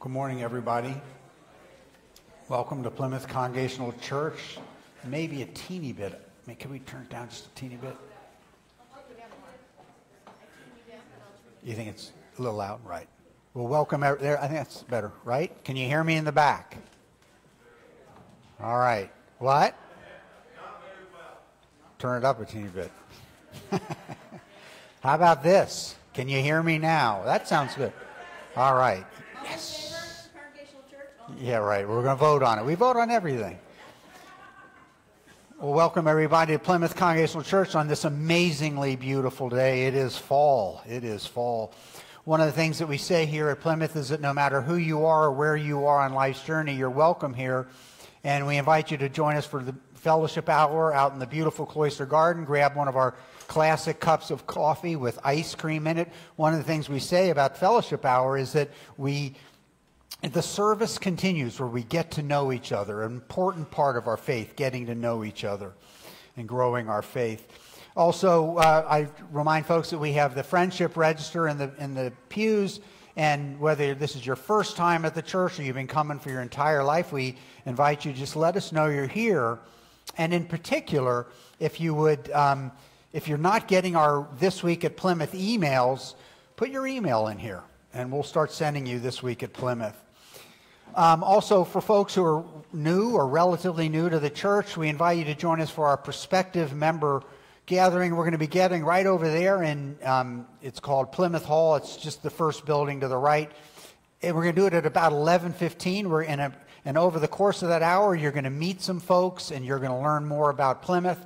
Good morning, everybody. Welcome to Plymouth Congregational Church. Maybe a teeny bit. I mean, can we turn it down just a teeny bit? You think it's a little loud? Right. Well, welcome there. I think that's better, right? Can you hear me in the back? All right. What? Turn it up a teeny bit. How about this? Can you hear me now? That sounds good. All right. Yeah, right. We're going to vote on it. We vote on everything. Well, welcome everybody to Plymouth Congregational Church on this amazingly beautiful day. It is fall. It is fall. One of the things that we say here at Plymouth is that no matter who you are or where you are on life's journey, you're welcome here. And we invite you to join us for the fellowship hour out in the beautiful cloister garden. Grab one of our classic cups of coffee with ice cream in it. One of the things we say about fellowship hour is that we the service continues where we get to know each other, an important part of our faith, getting to know each other and growing our faith. Also, uh, I remind folks that we have the friendship register in the, in the pews, and whether this is your first time at the church or you've been coming for your entire life, we invite you just let us know you're here. And in particular, if you would, um, if you're not getting our This Week at Plymouth emails, put your email in here, and we'll start sending you This Week at Plymouth. Um, also, for folks who are new or relatively new to the church, we invite you to join us for our prospective member gathering. We're going to be gathering right over there, and um, it's called Plymouth Hall. It's just the first building to the right. And we're going to do it at about 11:15. We're in a, and over the course of that hour, you're going to meet some folks, and you're going to learn more about Plymouth,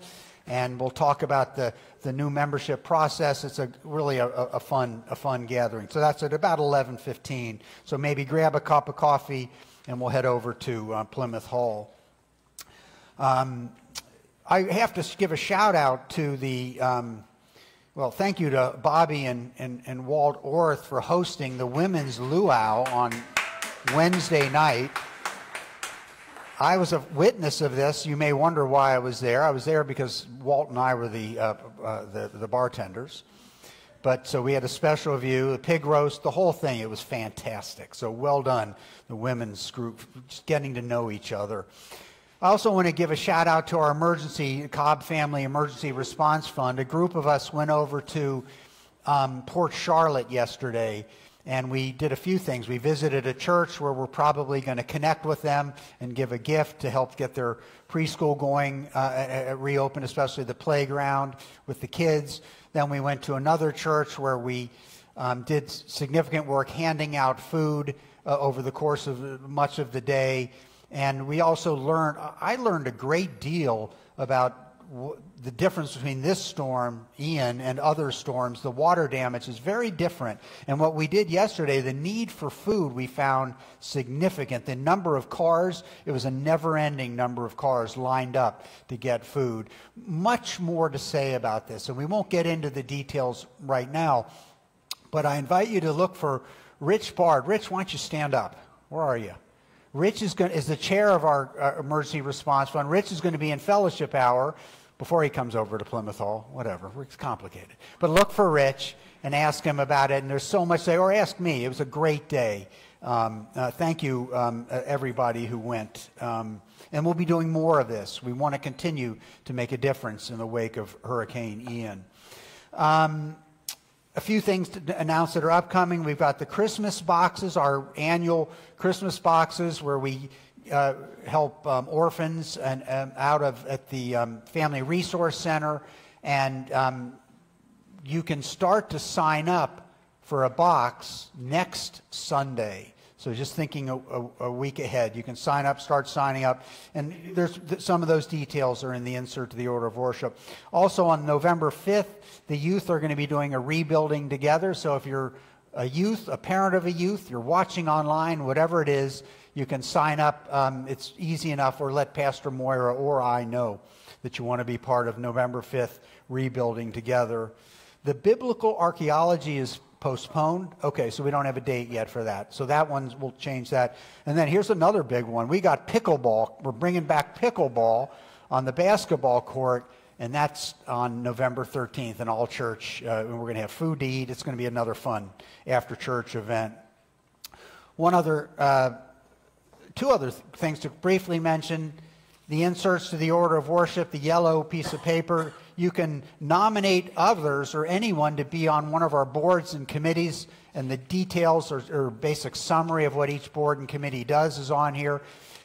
and we'll talk about the the new membership process. It's a really a, a, fun a fun gathering. So that's at about 11:15. So maybe grab a cup of coffee and we'll head over to uh, Plymouth Hall. Um, I have to give a shout out to the. Um, well, thank you to Bobby and, and, and Walt Orth for hosting the women's luau on Wednesday night. I was a witness of this. You may wonder why I was there. I was there because Walt and I were the, uh, uh, the, the, bartenders. But so we had a special view, the pig roast, the whole thing. It was fantastic. So well done, the women's group, just getting to know each other. I also want to give a shout out to our emergency, Cobb Family Emergency Response Fund. A group of us went over to um, Port Charlotte yesterday and we did a few things. We visited a church where we're probably going to connect with them and give a gift to help get their preschool going, uh, reopen, especially the playground with the kids. Then we went to another church where we um, did significant work handing out food uh, over the course of much of the day. And we also learned, I learned a great deal about the difference between this storm, Ian, and other storms, the water damage is very different. And what we did yesterday, the need for food we found significant. The number of cars, it was a never ending number of cars lined up to get food. Much more to say about this, and we won't get into the details right now, but I invite you to look for Rich Bard. Rich, why don't you stand up? Where are you? Rich is, going, is the chair of our uh, emergency response fund. Rich is going to be in fellowship hour before he comes over to Plymouth Hall, whatever. It's complicated. But look for Rich and ask him about it. And there's so much there. Or ask me. It was a great day. Um, uh, thank you, um, uh, everybody who went. Um, and we'll be doing more of this. We want to continue to make a difference in the wake of Hurricane Ian. A few things to announce that are upcoming. We've got the Christmas boxes, our annual Christmas boxes, where we uh, help um, orphans and um, out of at the um, Family Resource Center, and um, you can start to sign up for a box next Sunday. So just thinking a, a, a, week ahead, you can sign up, start signing up, and there's some of those details are in the insert to the order of worship. Also on November 5th, the youth are going to be doing a rebuilding together. So if you're a youth, a parent of a youth, you're watching online, whatever it is, you can sign up. Um, it's easy enough, or let Pastor Moira or I know that you want to be part of November 5th rebuilding together. The biblical archaeology is postponed. Okay, so we don't have a date yet for that. So that one, we'll change that. And then here's another big one. We got pickleball. We're bringing back pickleball on the basketball court, and that's on November 13th in all church. Uh, and we're going to have food to eat. It's going to be another fun after church event. One other, uh, two other th- things to briefly mention the inserts to the order of worship, the yellow piece of paper. You can nominate others or anyone to be on one of our boards and committees, and the details or, or basic summary of what each board and committee does is on here.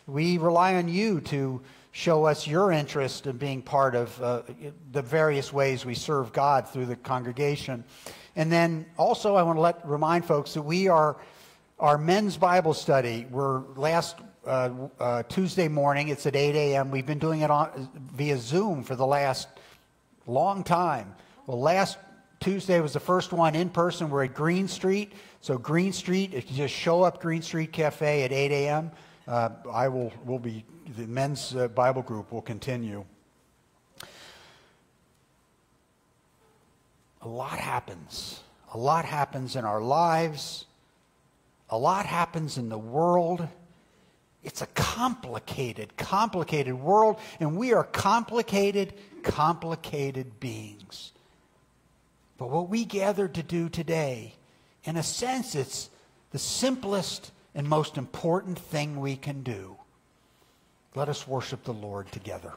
We rely on you to show us your interest in being part of uh, the various ways we serve God through the congregation. And then also, I want to let remind folks that we are our men's Bible study. We're last uh, uh, Tuesday morning. It's at 8 a.m. We've been doing it on via Zoom for the last long time. Well, last Tuesday was the first one in person. We're at Green Street. So Green Street, if you just show up Green Street Cafe at 8 a.m., uh, I will will be the men's uh, Bible group will continue. A lot happens. A lot happens in our lives. A lot happens in the world. It's a complicated, complicated world, and we are complicated, complicated beings. But what we gathered to do today, in a sense, it's the simplest and most important thing we can do. Let us worship the Lord together.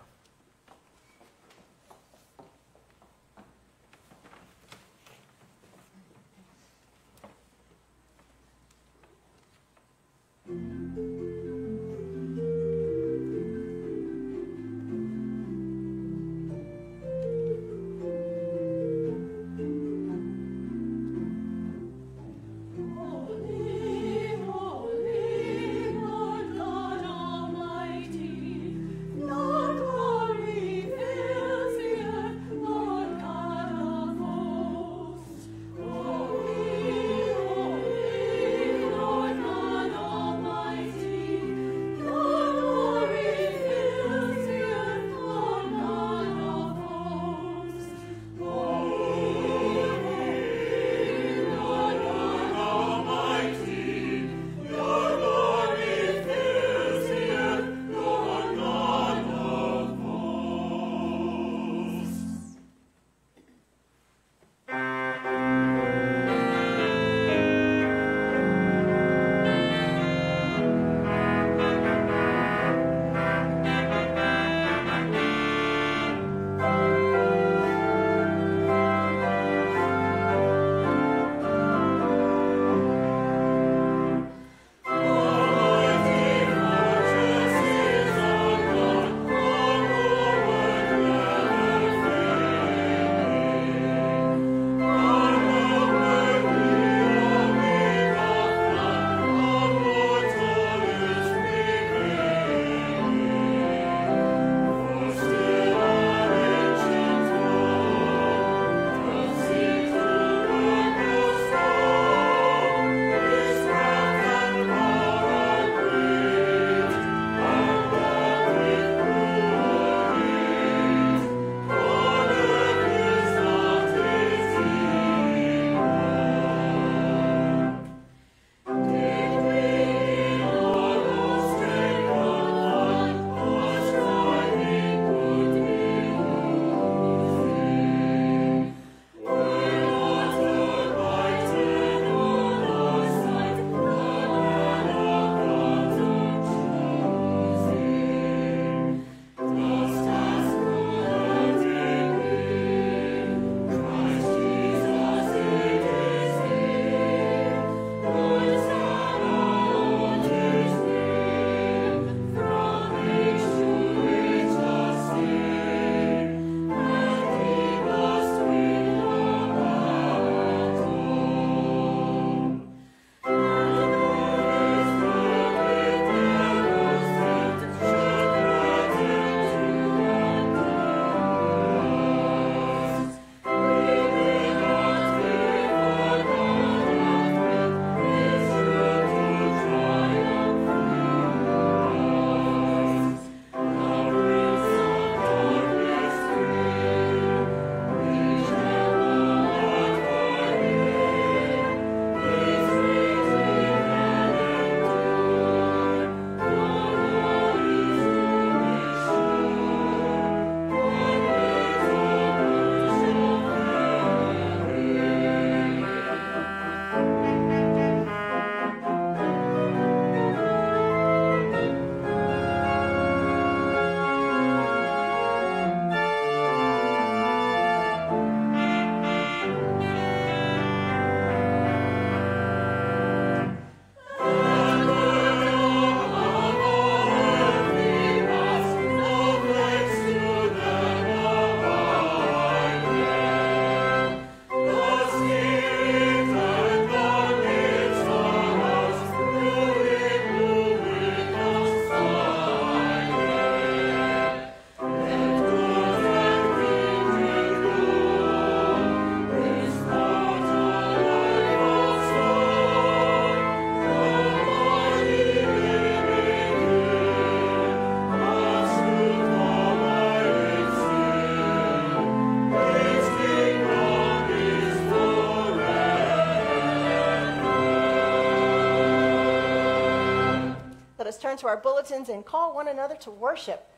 To our bulletins and call one another to worship.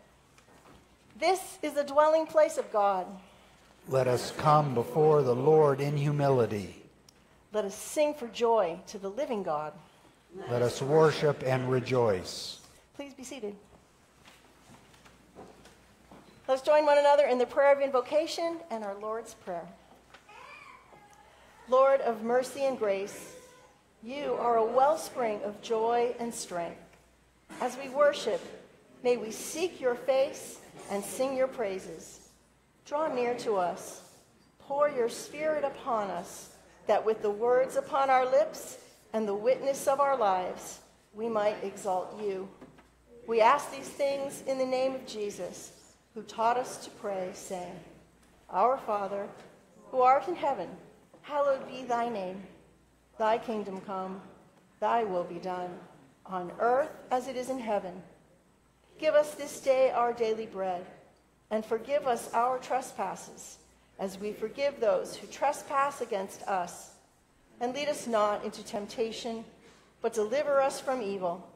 This is the dwelling place of God. Let us come before the Lord in humility. Let us sing for joy to the living God. Let us worship and rejoice. Please be seated. Let's join one another in the prayer of invocation and our Lord's Prayer. Lord of mercy and grace, you are a wellspring of joy and strength. As we worship, may we seek your face and sing your praises. Draw near to us. Pour your spirit upon us, that with the words upon our lips and the witness of our lives, we might exalt you. We ask these things in the name of Jesus, who taught us to pray, saying, Our Father, who art in heaven, hallowed be thy name. Thy kingdom come, thy will be done, on earth as it is in heaven. Give us this day our daily bread, and forgive us our trespasses, as we forgive those who trespass against us. And lead us not into temptation, but deliver us from evil.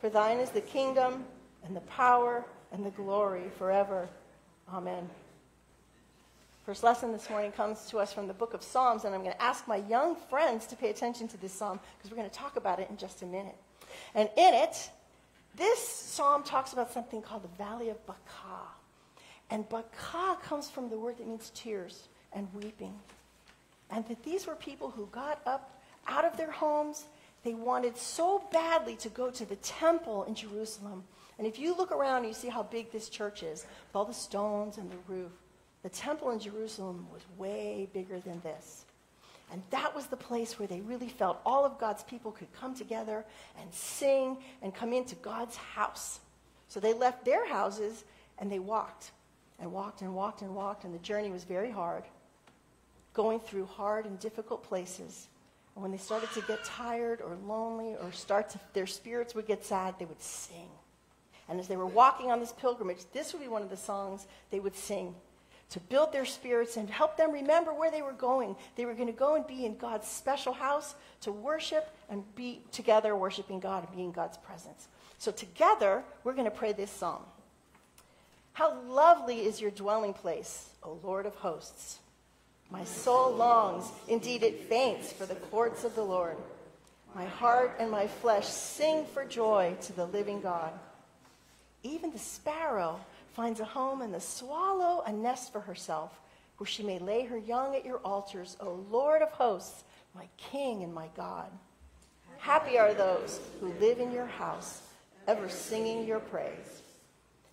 For thine is the kingdom, and the power, and the glory forever. Amen. First lesson this morning comes to us from the book of Psalms, and I'm going to ask my young friends to pay attention to this psalm because we're going to talk about it in just a minute. And in it, this psalm talks about something called the Valley of Baca. And Baca comes from the word that means tears and weeping. And that these were people who got up out of their homes. They wanted so badly to go to the temple in Jerusalem. And if you look around, you see how big this church is, with all the stones and the roof. The temple in Jerusalem was way bigger than this. And that was the place where they really felt all of God's people could come together and sing and come into God's house. So they left their houses and they walked and walked and walked and walked, and the journey was very hard, going through hard and difficult places. And when they started to get tired or lonely or start to, their spirits would get sad, they would sing. And as they were walking on this pilgrimage, this would be one of the songs they would sing to build their spirits and help them remember where they were going. They were going to go and be in God's special house to worship and be together worshiping God and be in God's presence. So together, we're going to pray this psalm. How lovely is your dwelling place, O Lord of hosts. My soul longs, indeed it faints, for the courts of the Lord. My heart and my flesh sing for joy to the living God. Even the sparrow finds a home and the swallow a nest for herself, where she may lay her young at your altars, O Lord of hosts, my King and my God. Happy are those who live in your house, ever singing your praise.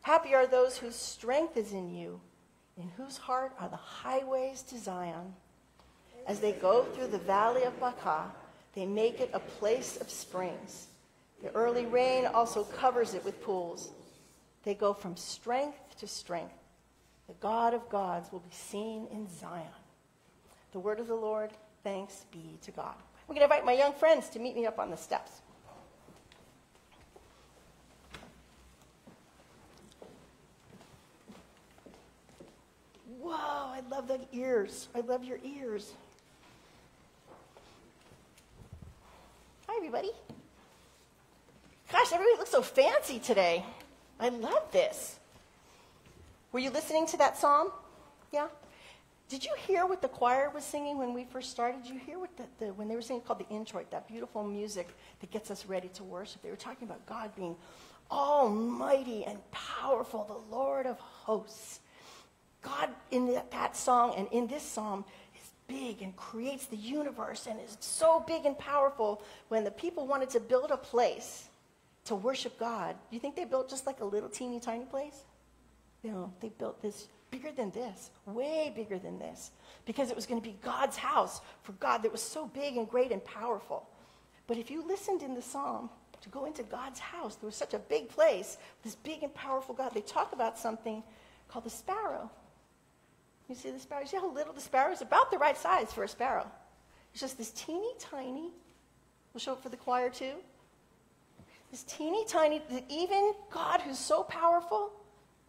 Happy are those whose strength is in you, in whose heart are the highways to Zion. As they go through the valley of Baca, they make it a place of springs. The early rain also covers it with pools. They go from strength to strength. The God of gods will be seen in Zion. The word of the Lord, thanks be to God. I'm going to invite my young friends to meet me up on the steps. Whoa, I love the ears. I love your ears. Hi, everybody. Gosh, everybody looks so fancy today. I love this. Were you listening to that psalm? Yeah? Did you hear what the choir was singing when we first started? Did you hear what the, the, when they were singing called the introit, that beautiful music that gets us ready to worship? They were talking about God being almighty and powerful, the Lord of hosts. God in that, that song and in this psalm is big and creates the universe and is so big and powerful when the people wanted to build a place to worship God, do you think they built just like a little teeny tiny place? No, they built this bigger than this, way bigger than this, because it was going to be God's house for God that was so big and great and powerful. But if you listened in the psalm to go into God's house, there was such a big place, this big and powerful God. They talk about something called the sparrow. You see the sparrow? You see how little the sparrow is? About the right size for a sparrow. It's just this teeny tiny. We'll show it for the choir too. This teeny tiny, even God, who's so powerful,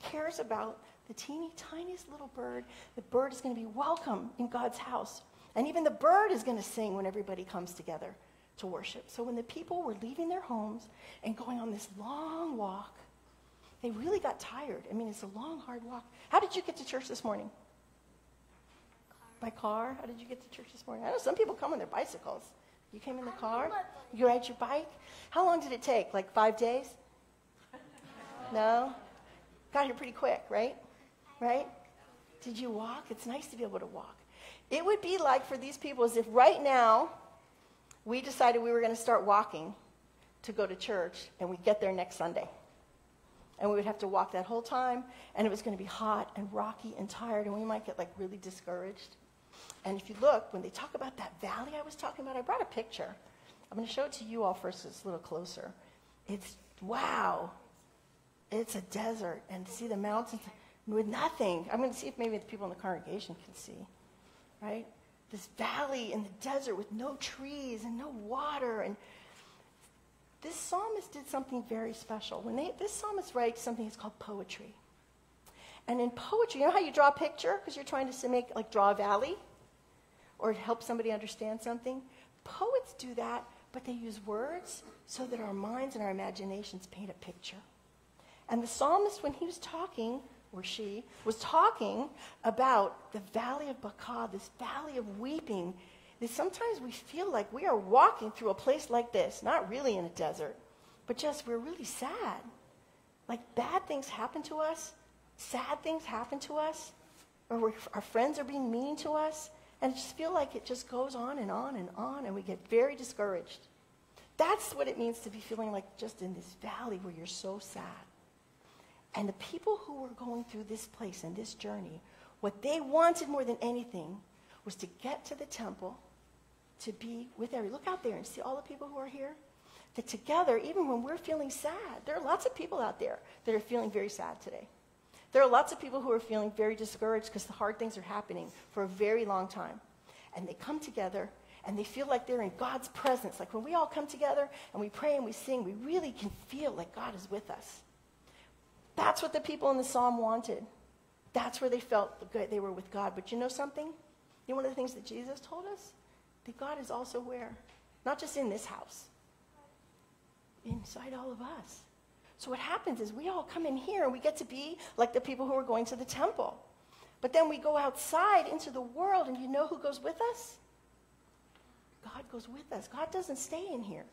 cares about the teeny tiniest little bird. The bird is going to be welcome in God's house. And even the bird is going to sing when everybody comes together to worship. So when the people were leaving their homes and going on this long walk, they really got tired. I mean, it's a long, hard walk. How did you get to church this morning? By car? How did you get to church this morning? I know some people come on their bicycles. You came in the car? You ride your bike? How long did it take? Like five days? No? Got here pretty quick, right? Right? Did you walk? It's nice to be able to walk. It would be like for these people as if right now we decided we were going to start walking to go to church and we'd get there next Sunday. And we would have to walk that whole time, and it was going to be hot and rocky and tired, and we might get like really discouraged. And if you look, when they talk about that valley I was talking about, I brought a picture. I'm going to show it to you all first it's a little closer. It's, wow, it's a desert. And see the mountains with nothing. I'm going to see if maybe the people in the congregation can see, right? This valley in the desert with no trees and no water. And this psalmist did something very special. When they, this psalmist writes something that's called poetry. And in poetry, you know how you draw a picture because you're trying to make, like, draw a valley? Or help somebody understand something. Poets do that, but they use words so that our minds and our imaginations paint a picture. And the psalmist, when he was talking, or she, was talking about the valley of Baca, this valley of weeping, that sometimes we feel like we are walking through a place like this, not really in a desert, but just we're really sad. Like bad things happen to us, sad things happen to us, or our friends are being mean to us, and just feel like it just goes on and on and on, and we get very discouraged. That's what it means to be feeling like just in this valley where you're so sad. And the people who were going through this place and this journey, what they wanted more than anything was to get to the temple, to be with every. Look out there and see all the people who are here. That together, even when we're feeling sad, there are lots of people out there that are feeling very sad today. There are lots of people who are feeling very discouraged because the hard things are happening for a very long time. And they come together and they feel like they're in God's presence. Like when we all come together and we pray and we sing, we really can feel like God is with us. That's what the people in the psalm wanted. That's where they felt they were with God. But you know something? You know one of the things that Jesus told us? That God is also where? Not just in this house, inside all of us. So what happens is we all come in here and we get to be like the people who are going to the temple. But then we go outside into the world, and you know who goes with us? God goes with us. God doesn't stay in here.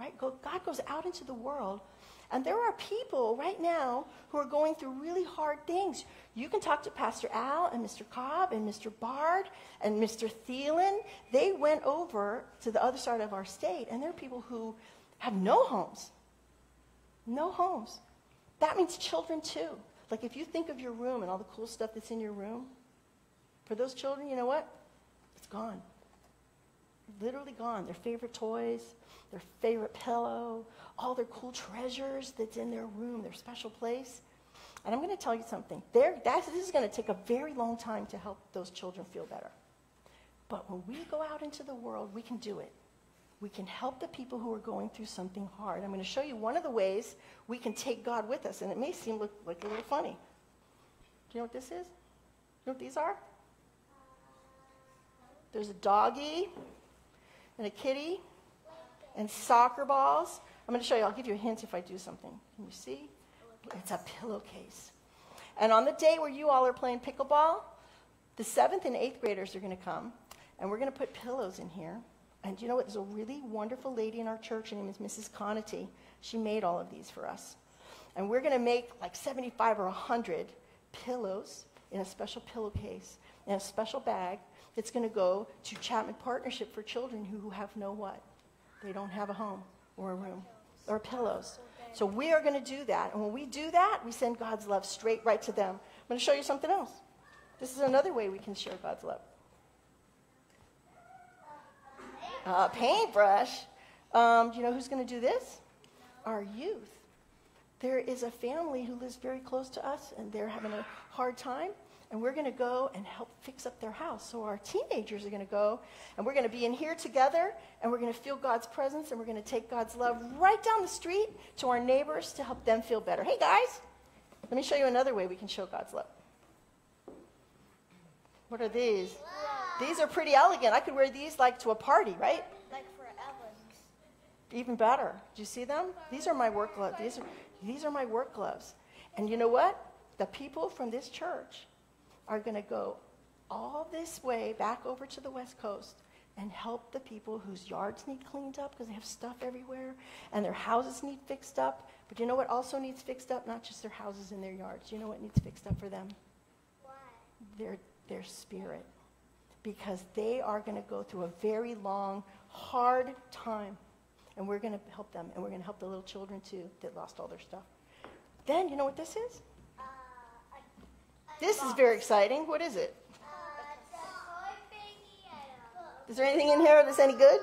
Right? God goes out into the world. And there are people right now who are going through really hard things. You can talk to Pastor Al and Mr. Cobb and Mr. Bard and Mr. Thielen. They went over to the other side of our state, and there are people who have no homes. No homes. That means children too. Like if you think of your room and all the cool stuff that's in your room, for those children, you know what? It's gone. Literally gone. Their favorite toys, their favorite pillow, all their cool treasures that's in their room, their special place. And I'm going to tell you something. There, this is going to take a very long time to help those children feel better. But when we go out into the world, we can do it we can help the people who are going through something hard. I'm going to show you one of the ways we can take God with us, and it may seem look, like a little funny. Do you know what this is? Do you know what these are? There's a doggy and a kitty and soccer balls. I'm going to show you. I'll give you a hint if I do something. Can you see? It's a pillowcase. And on the day where you all are playing pickleball, the seventh and eighth graders are going to come, and we're going to put pillows in here. And you know what? There's a really wonderful lady in our church. Her name is Mrs. Conity. She made all of these for us. And we're going to make like 75 or 100 pillows in a special pillowcase, in a special bag that's going to go to Chapman Partnership for Children who have no what? They don't have a home or a room or pillows. So we are going to do that. And when we do that, we send God's love straight right to them. I'm going to show you something else. This is another way we can share God's love uh, paintbrush. Um, you know who's going to do this? Our youth. There is a family who lives very close to us, and they're having a hard time. And we're going to go and help fix up their house. So our teenagers are going to go, and we're going to be in here together, and we're going to feel God's presence, and we're going to take God's love right down the street to our neighbors to help them feel better. Hey, guys, let me show you another way we can show God's love. What are these? These are pretty elegant. I could wear these like to a party, right? Like for Ellen. Even better. Do you see them? These are my work gloves. These are, these are my work gloves. And you know what? The people from this church are going to go all this way back over to the West Coast and help the people whose yards need cleaned up because they have stuff everywhere and their houses need fixed up. But you know what also needs fixed up? Not just their houses and their yards. You know what needs fixed up for them? What? Their, their spirit. Because they are going to go through a very long, hard time. And we're going to help them. And we're going to help the little children too that lost all their stuff. Then, you know what this is? Uh, a, a This is very exciting. What is it? Uh, it's a toy thingy and a- Is there anything in here that's any good?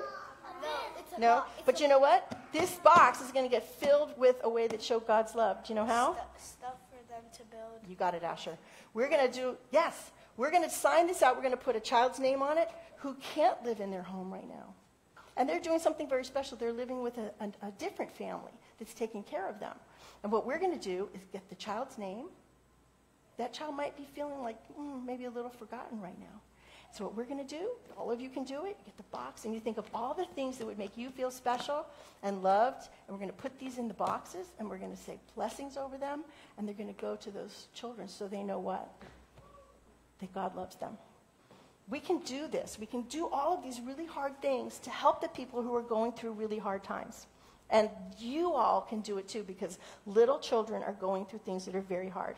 No, No? But you know what? This box is going to get filled with a way that show God's love. Do you know how? stu- stuff for them to build. You got it, Asher. We're going to do, yes, we're going to sign this out. We're going to put a child's name on it who can't live in their home right now. And they're doing something very special. They're living with a, a, a different family that's taking care of them. And what we're going to do is get the child's name. That child might be feeling like mm, maybe a little forgotten right now. So what we're going to do, all of you can do it. Get the box and you think of all the things that would make you feel special and loved. And we're going to put these in the boxes and we're going to say blessings over them. And they're going to go to those children so they know what? That God loves them. We can do this. We can do all of these really hard things to help the people who are going through really hard times. And you all can do it too because little children are going through things that are very hard.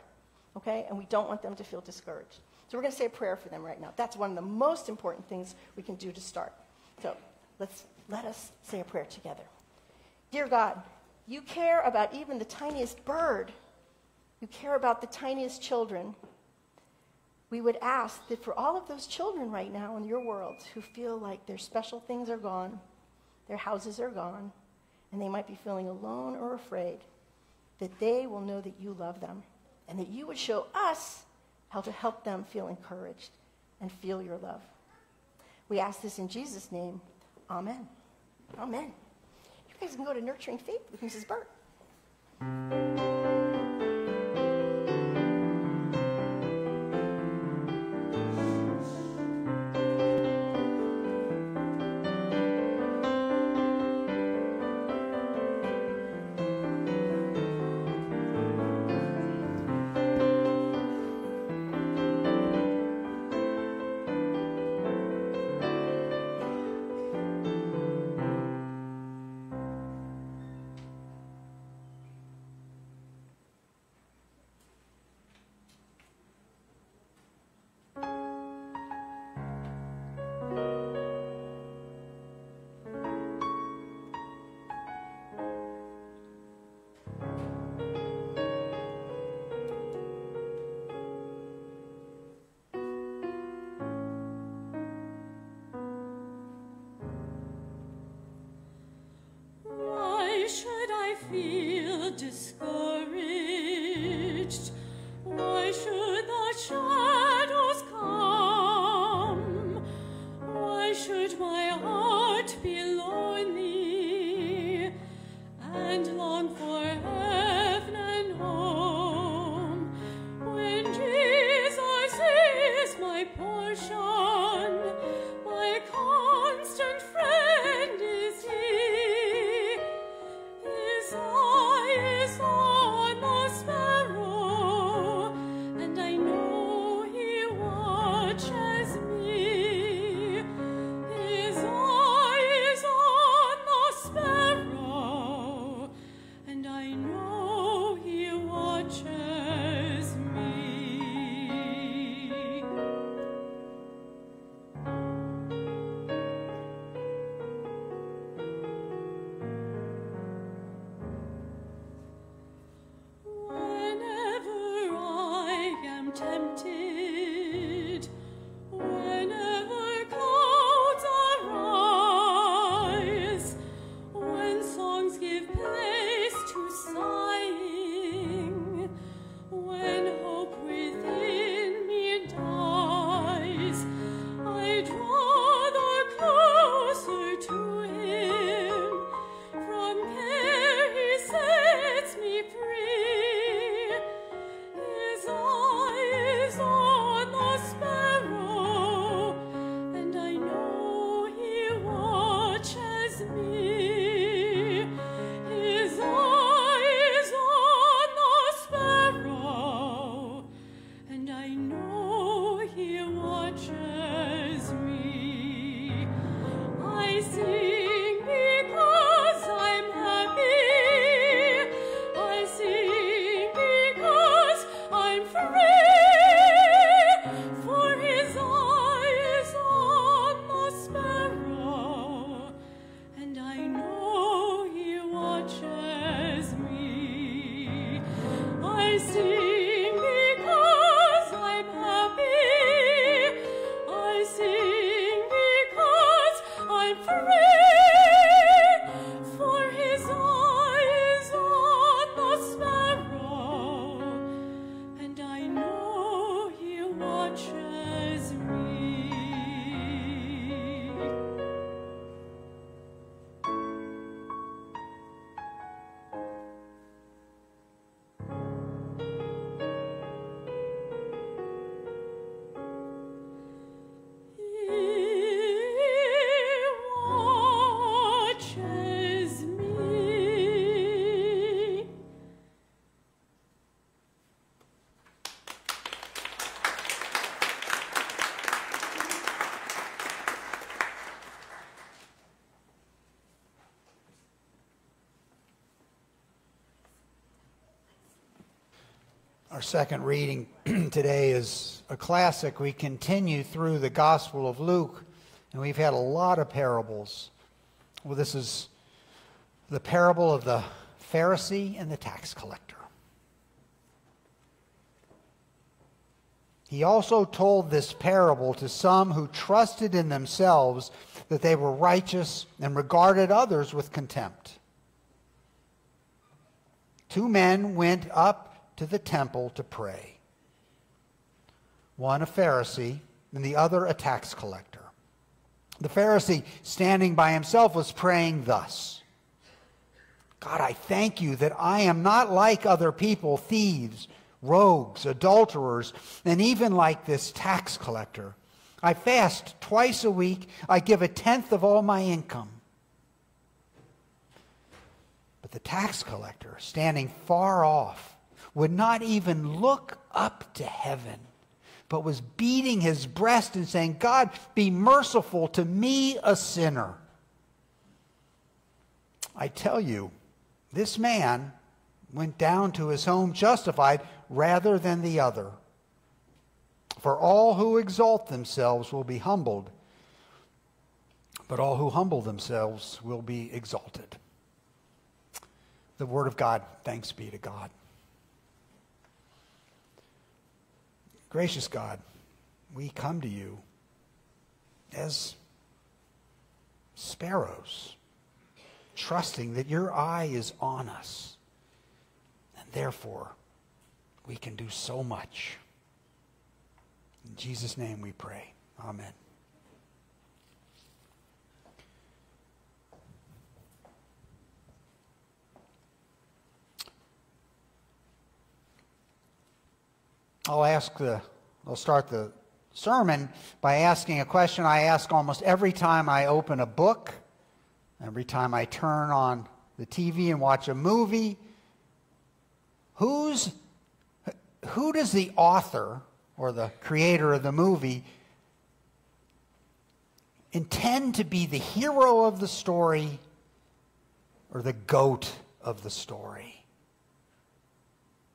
Okay? And we don't want them to feel discouraged. So we're going to say a prayer for them right now. That's one of the most important things we can do to start. So let's let us say a prayer together. Dear God, you care about even the tiniest bird. You care about the tiniest children. We would ask that for all of those children right now in your world who feel like their special things are gone, their houses are gone, and they might be feeling alone or afraid, that they will know that you love them and that you would show us how to help them feel encouraged and feel your love. We ask this in Jesus' name. Amen. Amen. You guys can go to Nurturing Faith with Mrs. Burt. Second reading today is a classic. We continue through the Gospel of Luke, and we've had a lot of parables. Well, this is the parable of the Pharisee and the tax collector. He also told this parable to some who trusted in themselves that they were righteous and regarded others with contempt. Two men went up to the temple to pray. One a Pharisee, and the other a tax collector. The Pharisee, standing by himself, was praying thus God, I thank you that I am not like other people, thieves, rogues, adulterers, and even like this tax collector. I fast twice a week, I give a tenth of all my income. But the tax collector, standing far off, would not even look up to heaven, but was beating his breast and saying, God, be merciful to me, a sinner. I tell you, this man went down to his home justified rather than the other. For all who exalt themselves will be humbled, but all who humble themselves will be exalted. The Word of God, thanks be to God. Gracious God, we come to you as sparrows, trusting that your eye is on us, and therefore we can do so much. In Jesus' name we pray. Amen. I'll ask the, I'll start the sermon by asking a question I ask almost every time I open a book, every time I turn on the TV and watch a movie. Who's, who does the author or the creator of the movie intend to be the hero of the story or the goat of the story?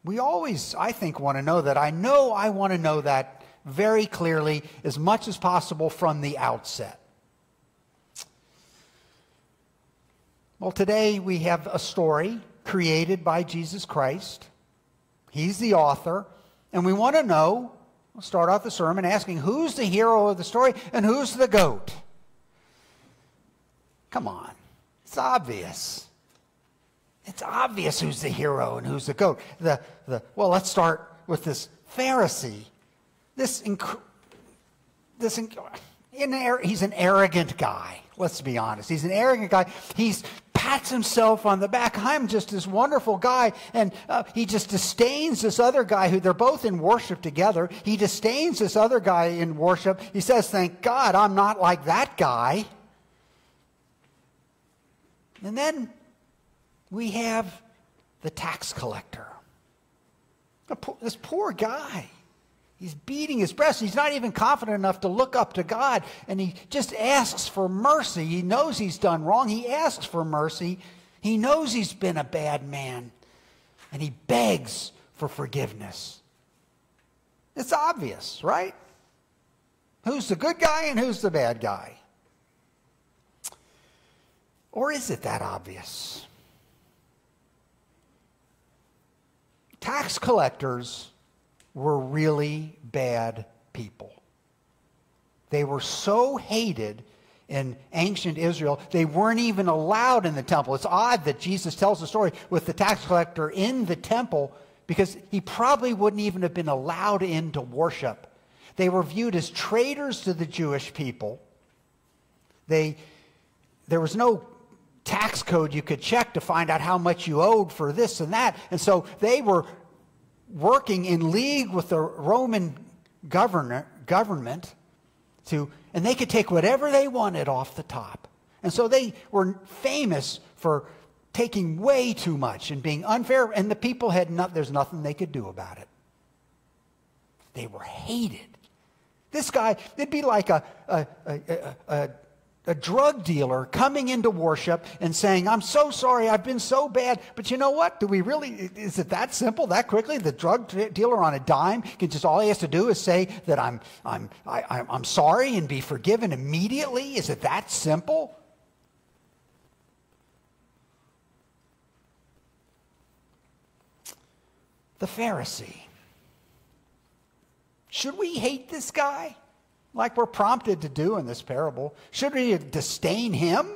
We always, I think, want to know that. I know I want to know that very clearly as much as possible from the outset. Well, today we have a story created by Jesus Christ. He's the author. And we want to know, we'll start off the sermon asking who's the hero of the story and who's the goat? Come on, it's obvious. It's obvious who's the hero and who's the goat. The, the, well, let's start with this Pharisee. This, inc- this inc- in, he's an arrogant guy. Let's be honest. He's an arrogant guy. He's pats himself on the back. I'm just this wonderful guy. And uh, he just disdains this other guy who they're both in worship together. He disdains this other guy in worship. He says, Thank God I'm not like that guy. And then we have the tax collector. This poor guy. He's beating his breast. He's not even confident enough to look up to God. And he just asks for mercy. He knows he's done wrong. He asks for mercy. He knows he's been a bad man. And he begs for forgiveness. It's obvious, right? Who's the good guy and who's the bad guy? Or is it that obvious? Tax collectors were really bad people. They were so hated in ancient Israel, they weren't even allowed in the temple. It's odd that Jesus tells the story with the tax collector in the temple because he probably wouldn't even have been allowed in to worship. They were viewed as traitors to the Jewish people. They, there was no tax code you could check to find out how much you owed for this and that. And so they were working in league with the Roman governor, government to, and they could take whatever they wanted off the top. And so they were famous for taking way too much and being unfair, and the people had not, there's nothing they could do about it. They were hated. This guy, it'd be like a, a, a, a, a drug dealer coming into worship and saying, I'm so sorry, I've been so bad. But you know what? Do we really, is it that simple, that quickly? The drug dealer on a dime can just, all he has to do is say that I'm, I'm, I, am i am sorry and be forgiven immediately? Is it that simple? The Pharisee. Should we hate this guy? Like we're prompted to do in this parable. Should we disdain him?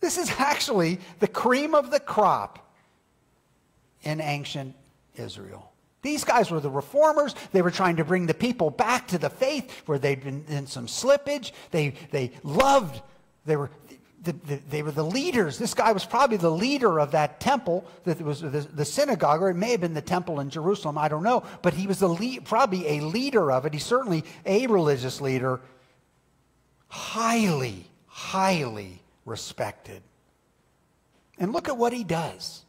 This is actually the cream of the crop in ancient Israel. These guys were the reformers. They were trying to bring the people back to the faith where they'd been in some slippage. They, they loved, they were, the, the, they were the leaders. This guy was probably the leader of that temple that was the, the, synagogue, or it may have been the temple in Jerusalem. I don't know. But he was the lead, probably a leader of it. He's certainly a religious leader, highly, highly respected. And look at what he does.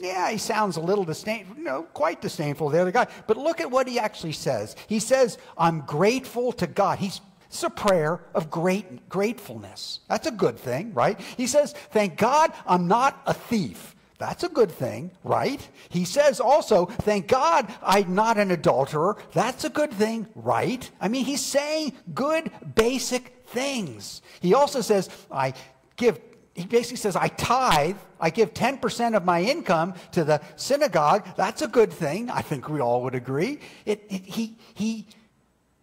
Yeah, he sounds a little disdainful, you know, quite disdainful, the other guy. But look at what he actually says. He says, I'm grateful to God. He's it's a prayer of great gratefulness. That's a good thing, right? He says, Thank God I'm not a thief. That's a good thing, right? He says also, Thank God I'm not an adulterer. That's a good thing, right? I mean, he's saying good, basic things. He also says, I give he basically says, I tithe, I give 10% of my income to the synagogue. That's a good thing. I think we all would agree. It, it, he, he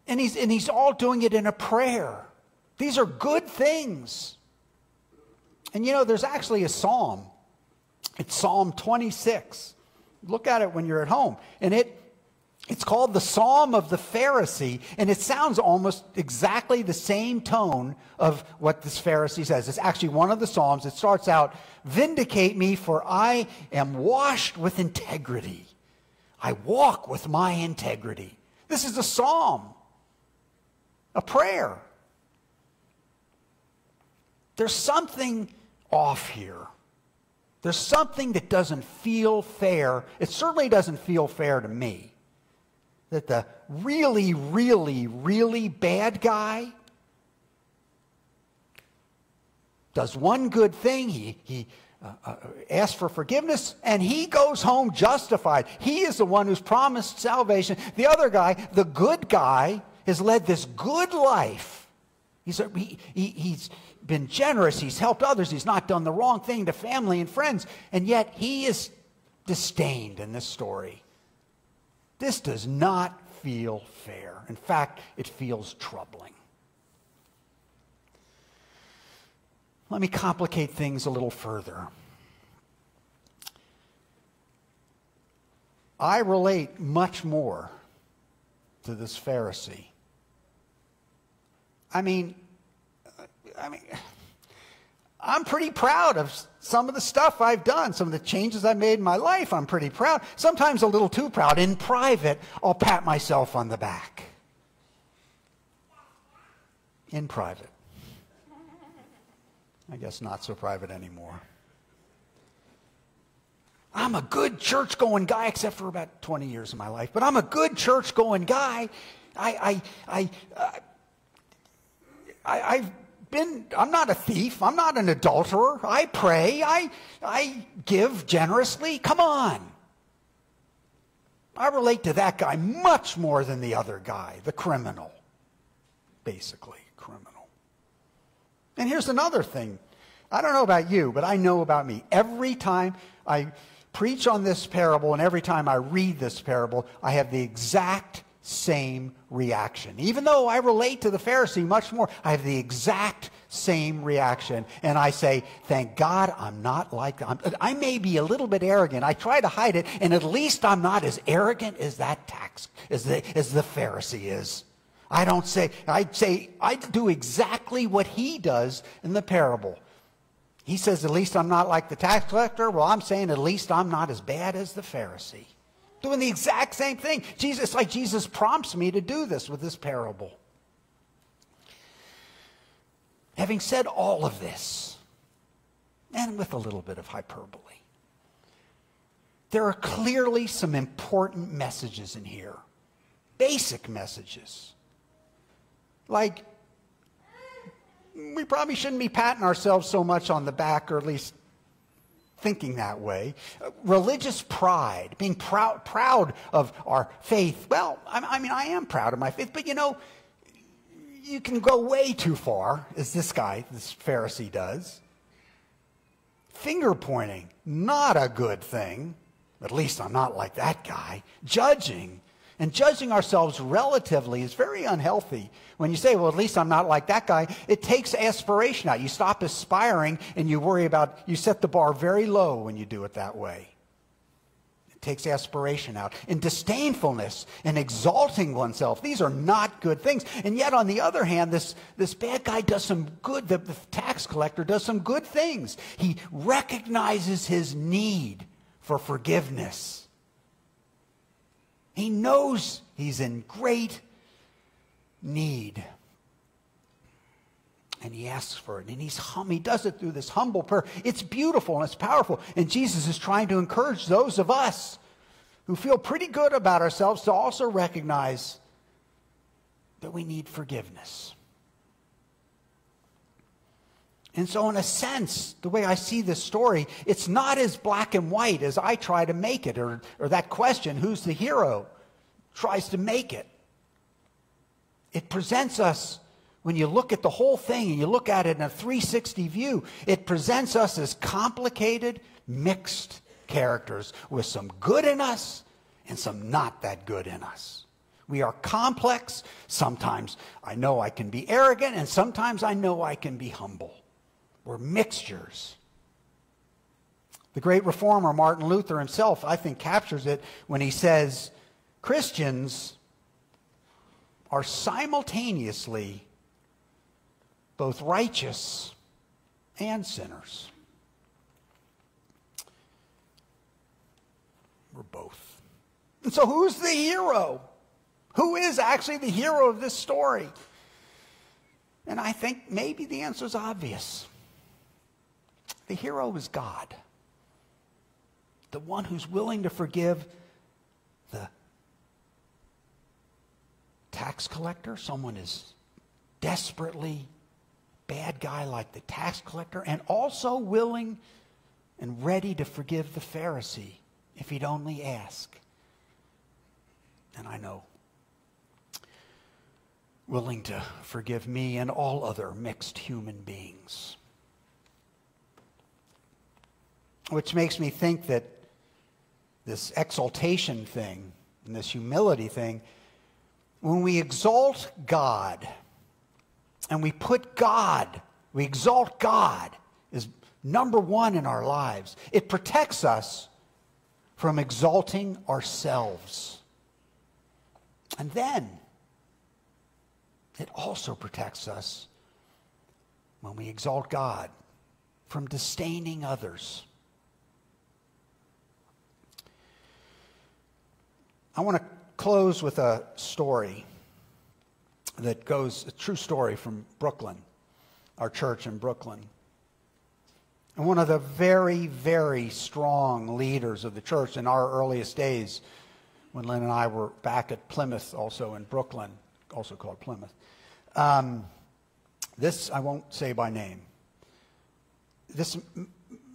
and he's, and he's all doing it in a prayer. These are good things. And you know, there's actually a psalm. It's Psalm 26. Look at it when you're at home. And it, it's called the Psalm of the Pharisee, and it sounds almost exactly the same tone of what this Pharisee says. It's actually one of the Psalms. It starts out, Vindicate me, for I am washed with integrity. I walk with my integrity. This is a psalm a prayer. There's something off here. There's something that doesn't feel fair. It certainly doesn't feel fair to me. That the really, really, really bad guy does one good thing. He, he uh, uh, asks for forgiveness and he goes home justified. He is the one who's promised salvation. The other guy, the good guy, has led this good life. He's, he, he, he's been generous. He's helped others. He's not done the wrong thing to family and friends. And yet he is disdained in this story. This does not feel fair. In fact, it feels troubling. Let me complicate things a little further. I relate much more to this Pharisee I mean, I mean, I'm pretty proud of some of the stuff I've done, some of the changes I've made in my life. I'm pretty proud. Sometimes a little too proud. In private, I'll pat myself on the back. In private. I guess not so private anymore. I'm a good church going guy, except for about 20 years of my life, but I'm a good church going guy. I, I, I, uh, I, have been, I'm not a thief. I'm not an adulterer. I pray. I, I give generously. Come on. I relate to that guy much more than the other guy, the criminal. Basically, criminal. And here's another thing. I don't know about you, but I know about me. Every time I preach on this parable and every time I read this parable, I have the exact same reaction. Even though I relate to the Pharisee much more, I have the exact same reaction. And I say, thank God I'm not like I may be a little bit arrogant. I try to hide it, and at least I'm not as arrogant as that tax, as the, as the Pharisee is. I don't say, I say, I do exactly what he does in the parable. He says, at least I'm not like the tax collector. Well, I'm saying, at least I'm not as bad as the Pharisee. Doing the exact same thing. Jesus, like Jesus prompts me to do this with this parable. Having said all of this, and with a little bit of hyperbole, there are clearly some important messages in here. Basic messages. Like, we probably shouldn't be patting ourselves so much on the back, or at least thinking that way. Religious pride, being proud, proud of our faith. Well, I, I mean, I am proud of my faith, but you know, you can go way too far, as this guy, this Pharisee, does. Finger pointing, not a good thing. At least I'm not like that guy. Judging, and judging ourselves relatively is very unhealthy. When you say, well, at least I'm not like that guy, it takes aspiration out. You stop aspiring and you worry about, you set the bar very low when you do it that way. It takes aspiration out. And disdainfulness and exalting oneself, these are not good things. And yet, on the other hand, this, this bad guy does some good, the, the tax collector does some good things. He recognizes his need for forgiveness he knows he's in great need. And he asks for it. And he's hum, he does it through this humble prayer. It's beautiful and it's powerful. And Jesus is trying to encourage those of us who feel pretty good about ourselves to also recognize that we need forgiveness. And so, in a sense, the way I see this story, it's not as black and white as I try to make it, or, or that question, who's the hero, tries to make it. It presents us, when you look at the whole thing and you look at it in a 360 view, it presents us as complicated, mixed characters with some good in us and some not that good in us. We are complex. Sometimes I know I can be arrogant, and sometimes I know I can be humble. We're mixtures. The great reformer Martin Luther himself, I think, captures it when he says Christians are simultaneously both righteous and sinners. We're both. And so, who's the hero? Who is actually the hero of this story? And I think maybe the answer is obvious. The hero is God, the one who's willing to forgive the tax collector, someone is desperately bad guy like the tax collector, and also willing and ready to forgive the Pharisee if he'd only ask. And I know willing to forgive me and all other mixed human beings. Which makes me think that this exaltation thing and this humility thing, when we exalt God and we put God, we exalt God as number one in our lives, it protects us from exalting ourselves. And then it also protects us when we exalt God from disdaining others. I want to close with a story that goes, a true story from Brooklyn, our church in Brooklyn. And one of the very, very strong leaders of the church in our earliest days, when Lynn and I were back at Plymouth, also in Brooklyn, also called Plymouth. Um, this I won't say by name. This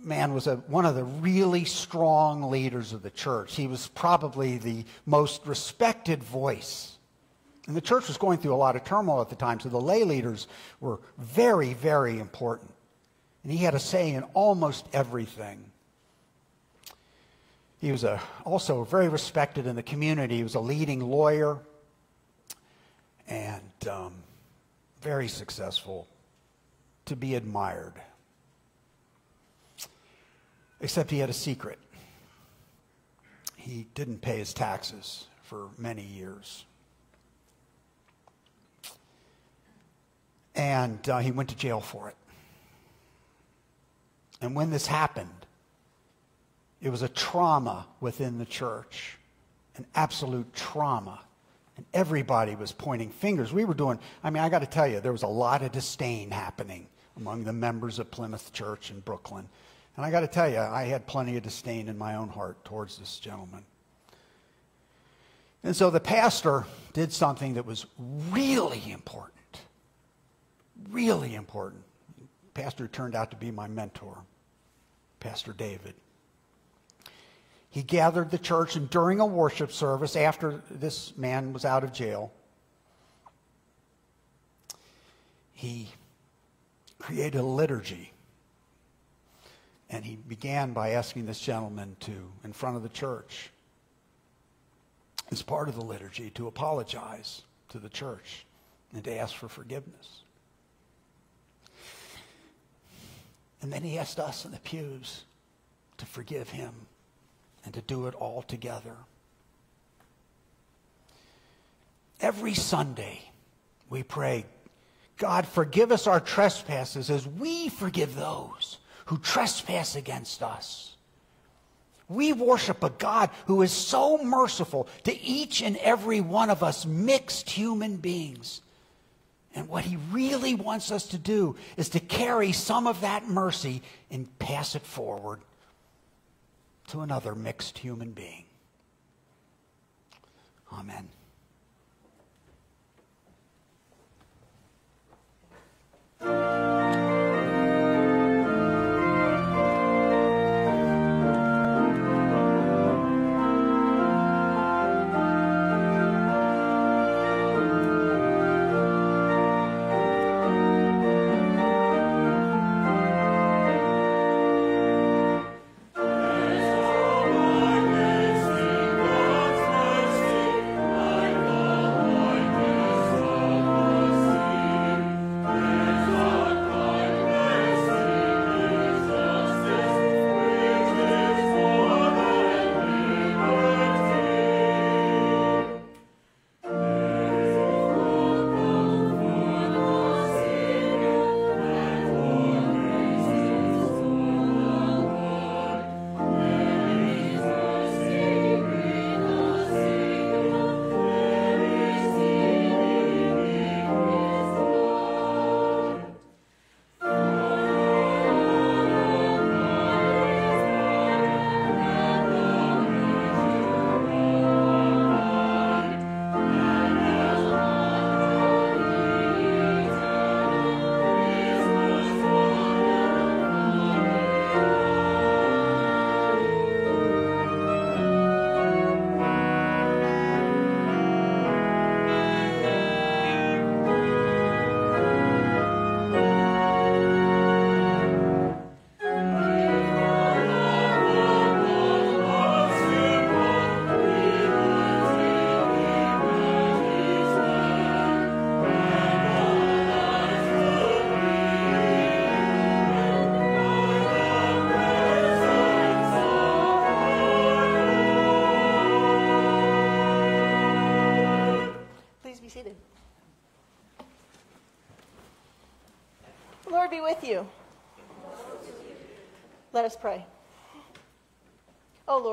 man was a, one of the really strong leaders of the church. He was probably the most respected voice. And the church was going through a lot of turmoil at the time, so the lay leaders were very, very important. And he had a say in almost everything. He was a, also very respected in the community. He was a leading lawyer and um, very successful, to be admired. Except he had a secret. He didn't pay his taxes for many years. And uh, he went to jail for it. And when this happened, it was a trauma within the church, an absolute trauma. And everybody was pointing fingers. We were doing, I mean, I got to tell you, there was a lot of disdain happening among the members of Plymouth Church in Brooklyn and I got to tell you, I had plenty of disdain in my own heart towards this gentleman. And so the pastor did something that was really important. Really important. pastor turned out to be my mentor, Pastor David. He gathered the church, and during a worship service, after this man was out of jail, he created a liturgy. And he began by asking this gentleman to, in front of the church, as part of the liturgy, to apologize to the church and to ask for forgiveness. And then he asked us in the pews to forgive him and to do it all together. Every Sunday, we pray, God, forgive us our trespasses as we forgive those who trespass against us. We worship a God who is so merciful to each and every one of us mixed human beings. And what he really wants us to do is to carry some of that mercy and pass it forward to another mixed human being. Amen. Please be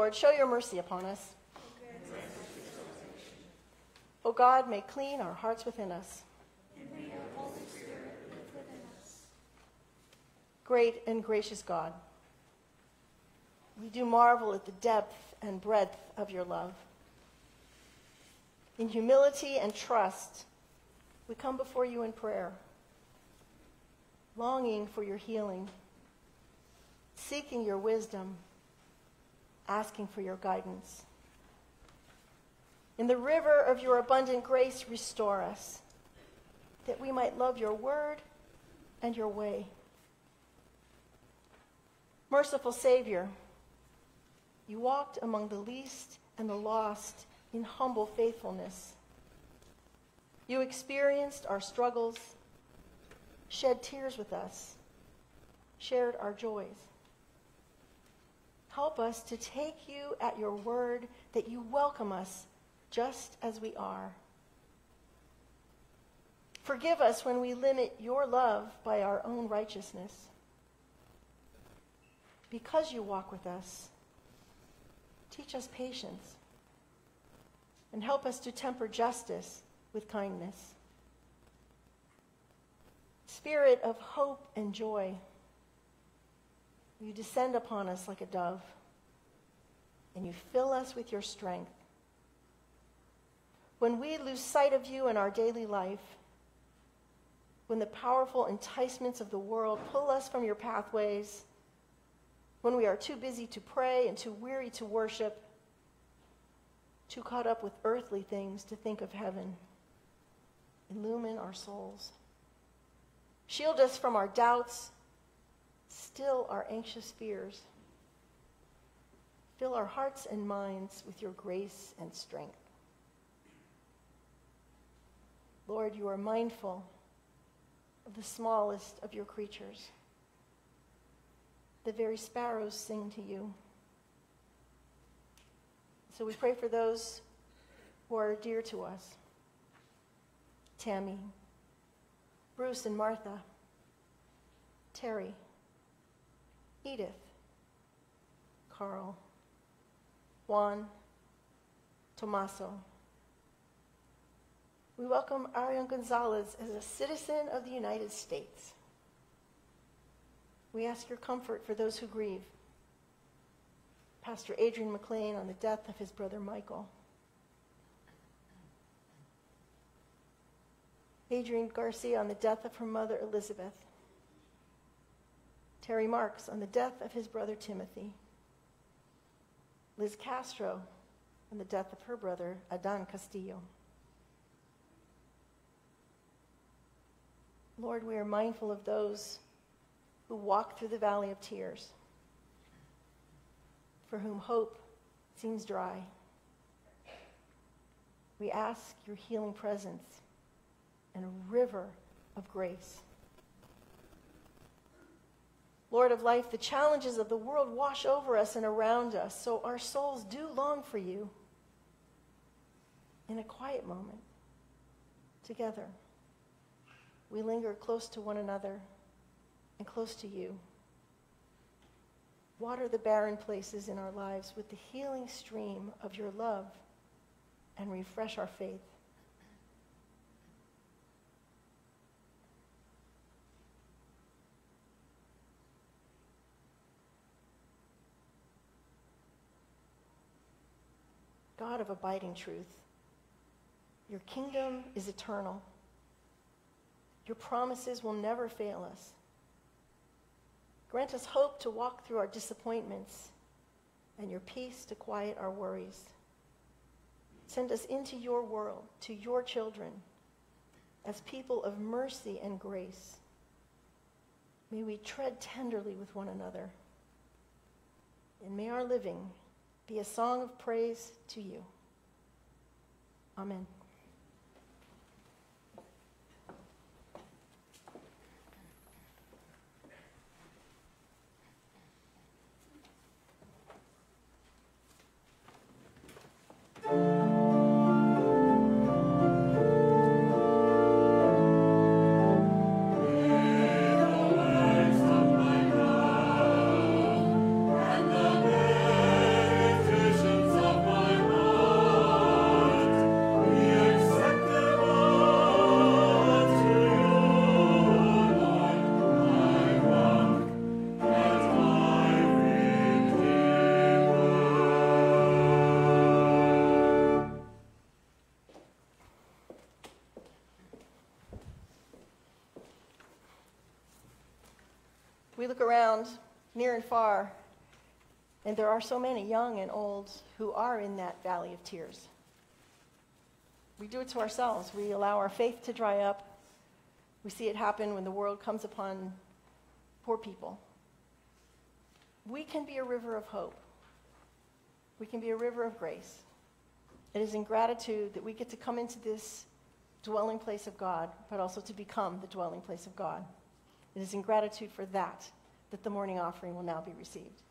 Lord, show your mercy upon us. O God, make clean our hearts within us. Great and gracious God, we do marvel at the depth and breadth of your love. In humility and trust, we come before you in prayer, longing for your healing, seeking your wisdom, asking for your guidance. In the river of your abundant grace, restore us, that we might love your word and your way. Merciful Savior, you walked among the least and the lost in humble faithfulness. You experienced our struggles, shed tears with us, shared our joys. Help us to take you at your word that you welcome us just as we are. Forgive us when we limit your love by our own righteousness. Because you walk with us, teach us patience and help us to temper justice with kindness. Spirit of hope and joy, you descend upon us like a dove, and you fill us with your strength. When we lose sight of you in our daily life, when the powerful enticements of the world pull us from your pathways, when we are too busy to pray and too weary to worship, too caught up with earthly things to think of heaven. Illumine our souls. Shield us from our doubts, still our anxious fears. Fill our hearts and minds with your grace and strength. Lord, you are mindful of the smallest of your creatures. The very sparrows sing to you. So we pray for those who are dear to us Tammy, Bruce and Martha, Terry, Edith, Carl, Juan, Tomaso. We welcome Arian Gonzalez as a citizen of the United States. We ask your comfort for those who grieve. Pastor Adrian McLean on the death of his brother Michael. Adrian Garcia on the death of her mother Elizabeth. Terry Marks on the death of his brother Timothy. Liz Castro on the death of her brother Adan Castillo. Lord, we are mindful of those who walk through the valley of tears, for whom hope seems dry. We ask your healing presence and a river of grace. Lord of life, the challenges of the world wash over us and around us, so our souls do long for you in a quiet moment together we linger close to one another and close to you. Water the barren places in our lives with the healing stream of your love and refresh our faith. God of abiding truth, your kingdom is eternal. Your promises will never fail us. Grant us hope to walk through our disappointments and your peace to quiet our worries. Send us into your world, to your children, as people of mercy and grace. May we tread tenderly with one another. And may our living be a song of praise to you. Amen. Near and far, and there are so many, young and old, who are in that valley of tears. We do it to ourselves. We allow our faith to dry up. We see it happen when the world comes upon poor people. We can be a river of hope. We can be a river of grace. It is in gratitude that we get to come into this dwelling place of God, but also to become the dwelling place of God. It is in gratitude for that that the morning offering will now be received.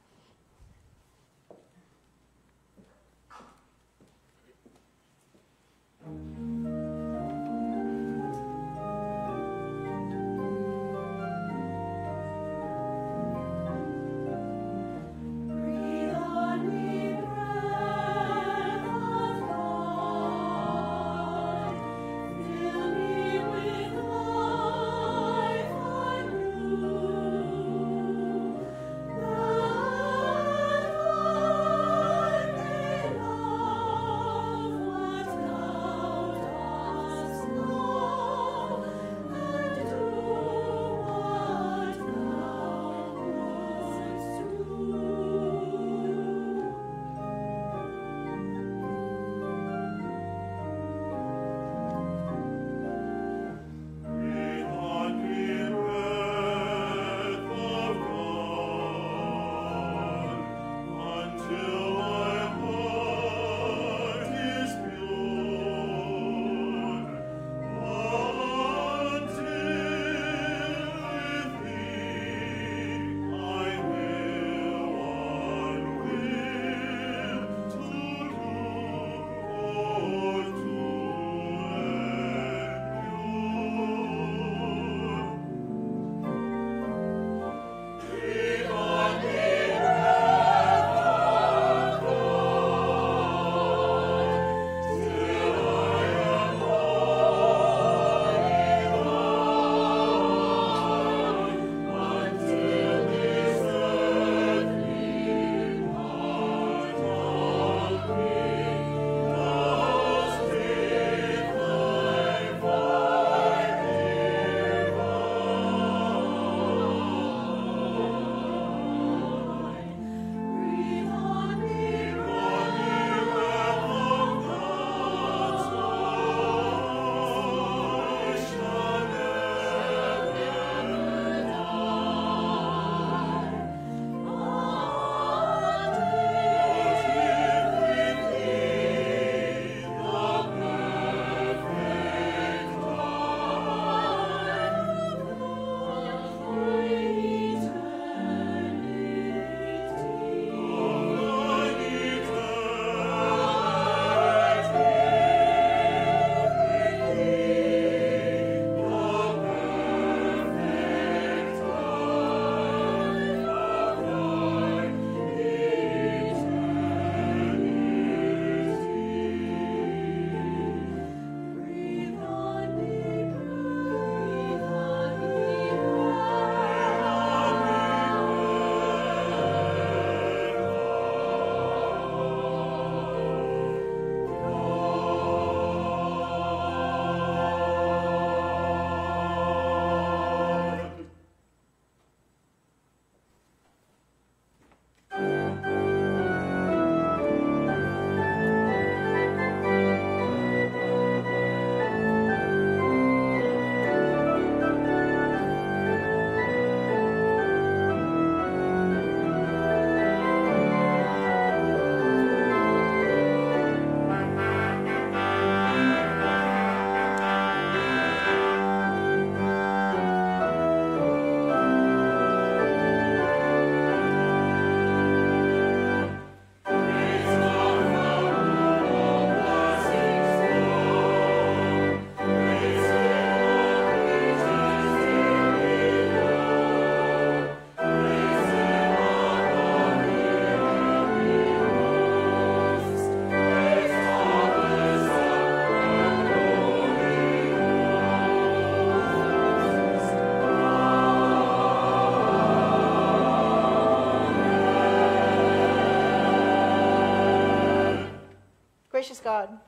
God,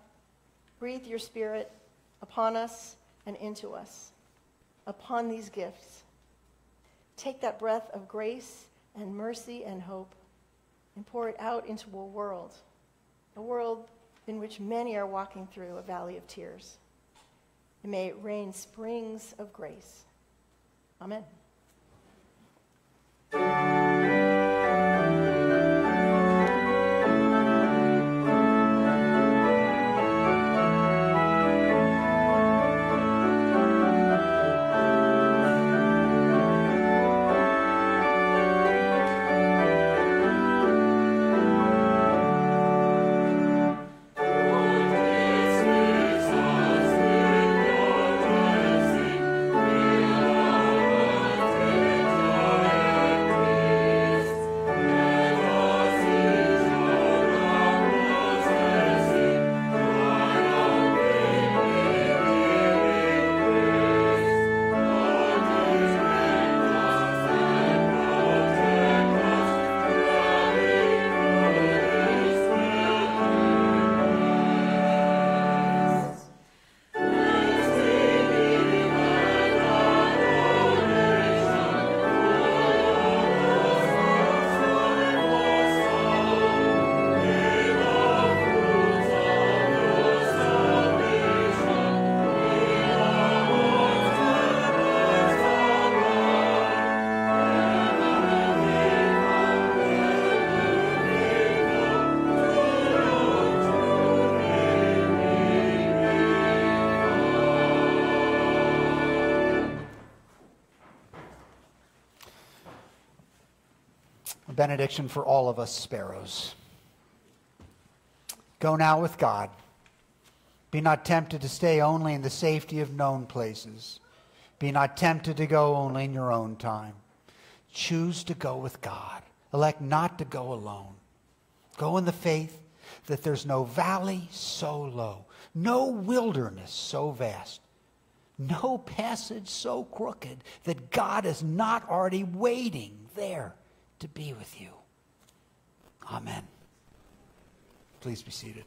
breathe your Spirit upon us and into us, upon these gifts. Take that breath of grace and mercy and hope and pour it out into a world, a world in which many are walking through a valley of tears. And may it rain springs of grace. Amen. Benediction for all of us sparrows. Go now with God. Be not tempted to stay only in the safety of known places. Be not tempted to go only in your own time. Choose to go with God. Elect not to go alone. Go in the faith that there's no valley so low, no wilderness so vast, no passage so crooked that God is not already waiting there to be with you. Amen. Please be seated.